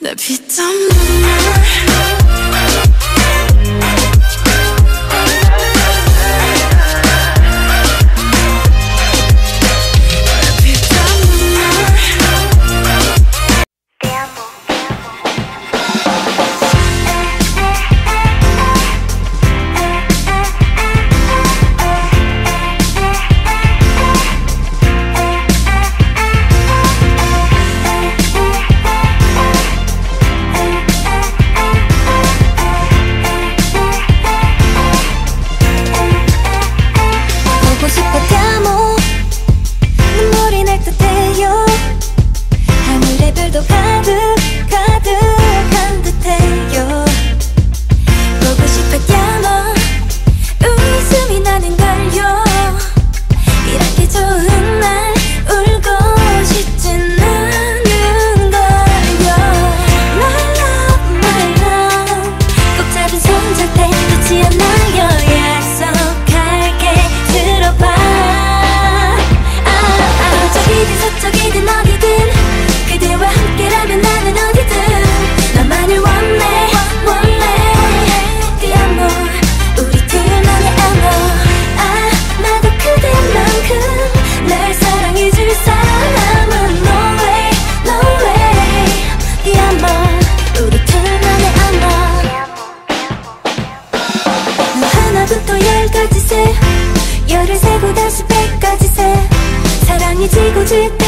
내 피땀 눈물 다시 배까지 새 사랑이 지고 질 때.